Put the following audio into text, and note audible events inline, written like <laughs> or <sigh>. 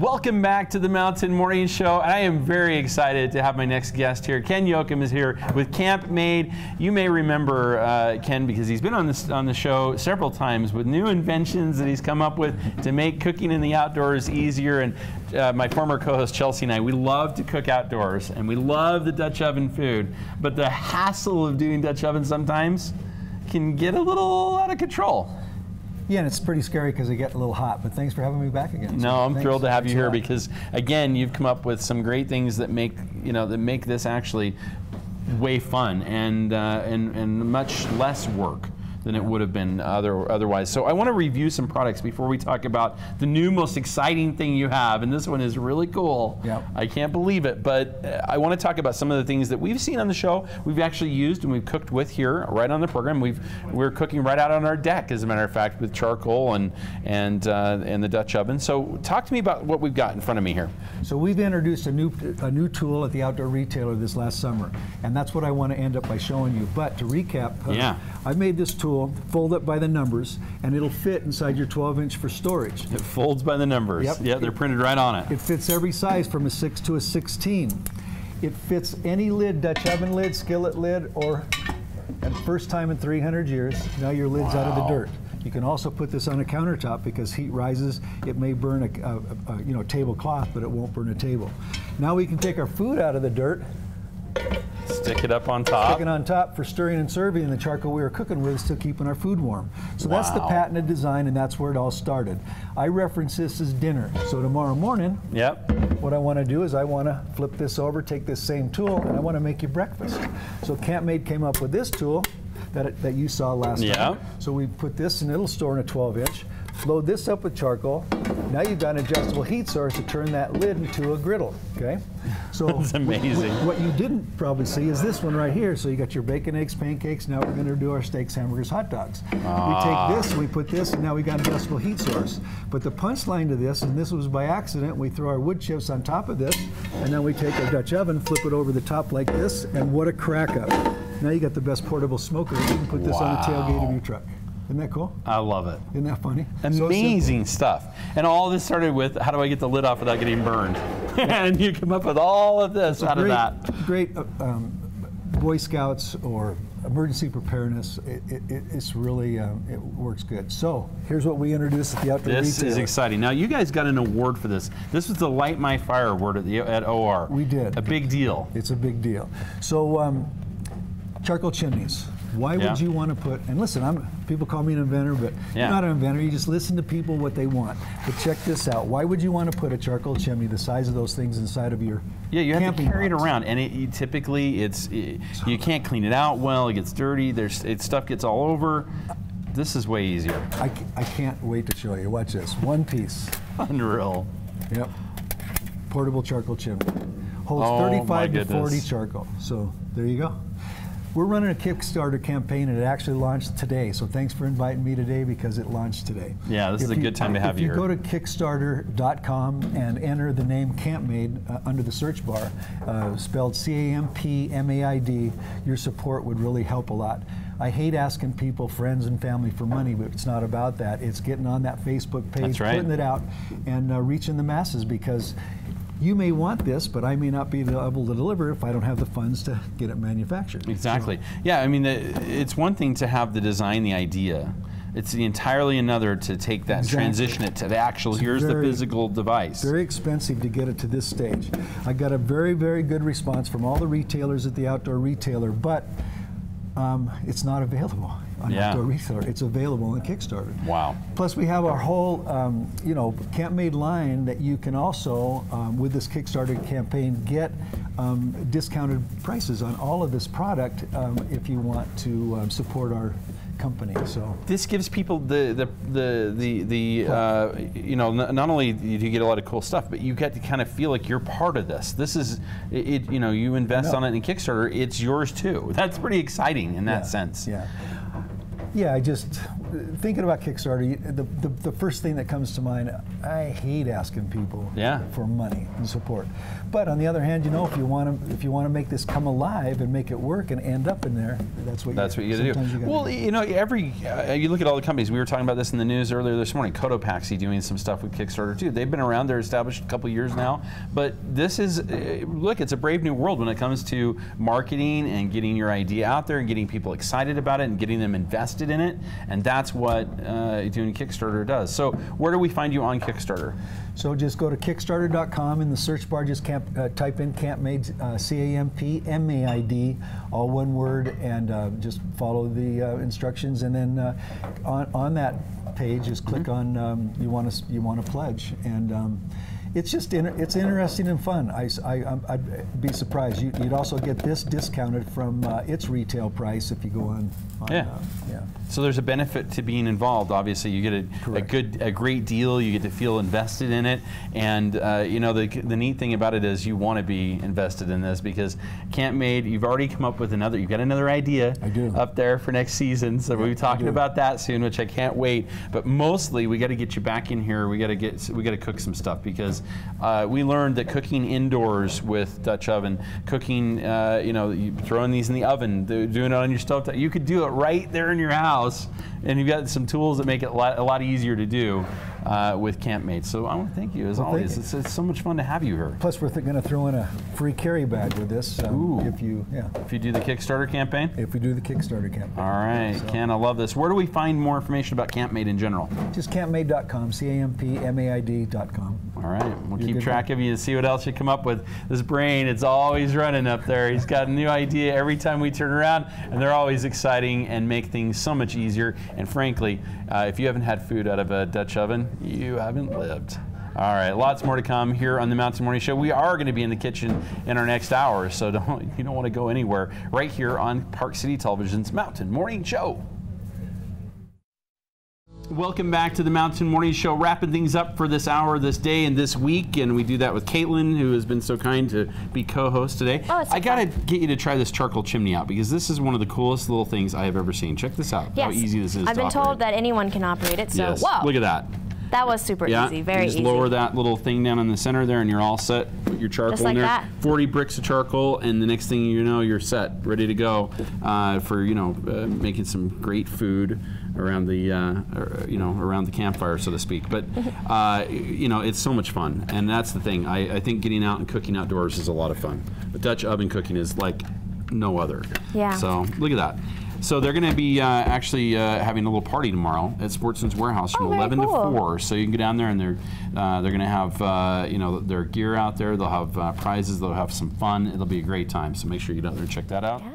Welcome back to the Mountain Morning Show. I am very excited to have my next guest here. Ken Yoakum is here with CampMaid. You may remember uh, Ken because he's been on this on the show several times with new inventions that he's come up with to make cooking in the outdoors easier. And uh, my former co-host Chelsea and I, we love to cook outdoors and we love the Dutch oven food, but the hassle of doing Dutch oven sometimes can get a little out of control. Yeah, and it's pretty scary because they get a little hot. But thanks for having me back again. No, I'm Thanks. thrilled to have you here because again, you've come up with some great things that make you know that make this actually way fun and uh, and and much less work than it would have been other, otherwise. So I want to review some products before we talk about the new most exciting thing you have, and this one is really cool. Yep. I can't believe it, but uh, I want to talk about some of the things that we've seen on the show, we've actually used and we've cooked with here right on the program. We've we're cooking right out on our deck, as a matter of fact, with charcoal and and uh, and the Dutch oven. So talk to me about what we've got in front of me here. So we've introduced a new a new tool at the outdoor retailer this last summer, and that's what I want to end up by showing you. But to recap, uh, Yeah. I made this tool fold up by the numbers, and it'll fit inside your 12 inch for storage. It folds by the numbers. Yep. Yeah, they're printed right on it. It fits every size from a 6 to a 16. It fits any lid, Dutch oven lid, skillet lid, or and first time in 300 years, now your lid's out of the dirt. You can also put this on a countertop because heat rises. It may burn a, a, a you know tablecloth, but it won't burn a table. Now we can take our food out of the dirt, Stick it up on top. stick it on top for stirring and serving, and the charcoal we were cooking with is still keeping our food warm. So that's the patented design, and that's where it all started. I reference this as dinner. So tomorrow morning, Yep. what I want to do is I want to flip this over, take this same tool, and I want to make you breakfast. So CampMaid came up with this tool that, that you saw last Yeah. time. So we put this and it'll store in a 12 inch. Load this up with charcoal. Now you've got an adjustable heat source to turn that lid into a griddle. Okay, <laughs> so That's amazing. What you didn't probably see is this one right here. So you got your bacon, eggs, pancakes. Now we're going to do our steaks, hamburgers, hot dogs. Ah. We take this, we put this, and now we got an adjustable heat source. But the punchline to this, and this was by accident, we throw our wood chips on top of this, and then we take our Dutch oven, flip it over the top like this, and what a crack up! Now you got the best portable smoker. You can put this on the tailgate of your truck. Isn't that cool? I love it. Isn't that funny? So. Amazing stuff. And all this started with how do I get the lid off without getting burned? <laughs> and you come up with all of this out great, of that. Great uh, um, Boy Scouts or emergency preparedness. It, it, it- it's really um, it works good. So here's what we introduced at the outdoor This is exciting. Now you guys got an award for this. This was the Light My Fire award at, the, at OR. We did. A big deal. It's a big deal. So um, charcoal chimneys. Why Yeah. would you want to put? And listen, I'm people call me an inventor, but Yeah. you're not an inventor. You just listen to people what they want. But check this out. Why would you want to put a charcoal chimney the size of those things inside of your Yeah, you have to carry it around, and it, you, typically it's it, you can't clean it out well. It gets dirty. There's it, stuff gets all over. This is way easier. I, I can't wait to show you. Watch this. One piece. <laughs> Unreal. Yep. Portable charcoal chimney. Holds Oh, 35 to 40 charcoal. So there you go. We're running a Kickstarter campaign and it actually launched today. So thanks for inviting me today because it launched today. Yeah, this is If a good time to have you. if you you here. go to Kickstarter.com and enter the name Campmaid uh, under the search bar, uh, spelled C-A-M-P-M-A-I-D, your support would really help a lot. I hate asking people, friends and family, for money, but it's not about that. It's getting on that Facebook page, right. putting it out, and uh, reaching the masses because you may want this, but I may not be able to deliver if I don't have the funds to get it manufactured. Exactly. Yeah, I mean, the, it's one thing to have the design, the idea. It's entirely another to take that, Exactly. transition it to the actual. Here's very- the physical device. Very expensive to get it to this stage. I got a very, very good response from all the retailers at the outdoor retailer, but um, it's not available on Yeah. outdoor retailer. It's available on Kickstarter. Wow. Plus, we have our whole, um, you know, CampMaid line that you can also, um, with this Kickstarter campaign, get um, discounted prices on all of this product um, if you want to um, support our company. So. this gives people the the the the, the uh, you know n- not only do you get a lot of cool stuff, but you get to kind of feel like you're part of this. This is it. you know, you invest know. on it in Kickstarter. It's yours too. That's pretty exciting in that Yeah, sense. Yeah. Yeah, I just thinking about Kickstarter, the, the, the first thing that comes to mind, I hate asking people Yeah. for money and support. But on the other hand, you know, if you want to if you want to make this come alive and make it work and end up in there, that's what That's you, what you got to do. well, do. you know, every uh, you look at all the companies. We were talking about this in the news earlier this morning. Cotopaxi doing some stuff with Kickstarter too. They've been around. They're established a couple years now. But this is uh, look, it's a brave new world when it comes to marketing and getting your idea out there and getting people excited about it and getting them invested in it. And that's what uh, doing Kickstarter does. So, where do we find you on Kickstarter? So just go to Kickstarter.com in the search bar. Just camp, uh, type in CampMaid, uh, C-A-M-P-M-A-I-D, all one word, and uh, just follow the uh, instructions. And then uh, on, on that page, just click on um, you want to you want to pledge, and um, it's just inter- it's interesting and fun. I, I would be surprised. You, would also get this discounted from uh, its retail price if you go on. on Yeah. uh, yeah. So there's a benefit to being involved. Obviously, you get a, a good, a great deal. You get to feel invested in it, and uh, you know the, the neat thing about it is you want to be invested in this because CampMaid. You've already come up with another. You've got another idea I do. up there for next season. So we'll be talking about that soon, which I can't wait. But mostly, we got to get you back in here. We got to get we got to cook some stuff because uh, we learned that cooking indoors with Dutch oven, cooking, uh, you know, throwing these in the oven, doing it on your stove, you could do it right there in your house, and you've got some tools that make it a lot, a lot easier to do uh, with CampMaid. So I want to thank you as Well, always. It's, it's so much fun to have you here. Plus, we're going to throw in a free carry bag with this um, Ooh. if you yeah If you do the Kickstarter campaign. if we do the Kickstarter campaign. All right, Ken, I love this. Where do we find more information about CampMaid in general? Just campmaid.com, C-A-M-P-M-A-I-D.com. All right, we'll You're keep track of you and see what else you come up with. This brain, it's always running up there. He's got a new idea every time we turn around, and they're always exciting and make things so much easier. And frankly, uh, if you haven't had food out of a Dutch oven, you haven't lived. All right, lots more to come here on the Mountain Morning Show. We are going to be in the kitchen in our next hour, so don't <laughs> you don't want to go anywhere. Right here on Park City Television's Mountain Morning Show. Welcome back to the Mountain Morning Show, wrapping things up for this hour, this day, and this week. And we do that with Caitlin, who has been so kind to be co host today. Oh, so I got to get you to try this charcoal chimney out because this is one of the coolest little things I have ever seen. Check this out. yes. How easy this is I've been told that anyone can operate it, so yes. whoa. Look at that. That was super Yeah, easy, very you just easy. lower that little thing down in the center there, and you're all set. Put your charcoal like in there. that. 40 bricks of charcoal, and the next thing you know, you're set, ready to go uh, for you know uh, making some great food around the uh, you know around the campfire, so to speak. But <laughs> uh, you know, it's so much fun, and that's the thing. I, I think getting out and cooking outdoors is a lot of fun. But Dutch oven cooking is like no other. Yeah. So look at that. So they're going to be uh, actually uh, having a little party tomorrow at Sportsman's Warehouse from Oh, very 11 to 4. So you can go down there and they're uh, they're going to have uh, you know their gear out there. They'll have uh, prizes. They'll have some fun. It'll be a great time. So make sure you get out there and check that out. Yeah.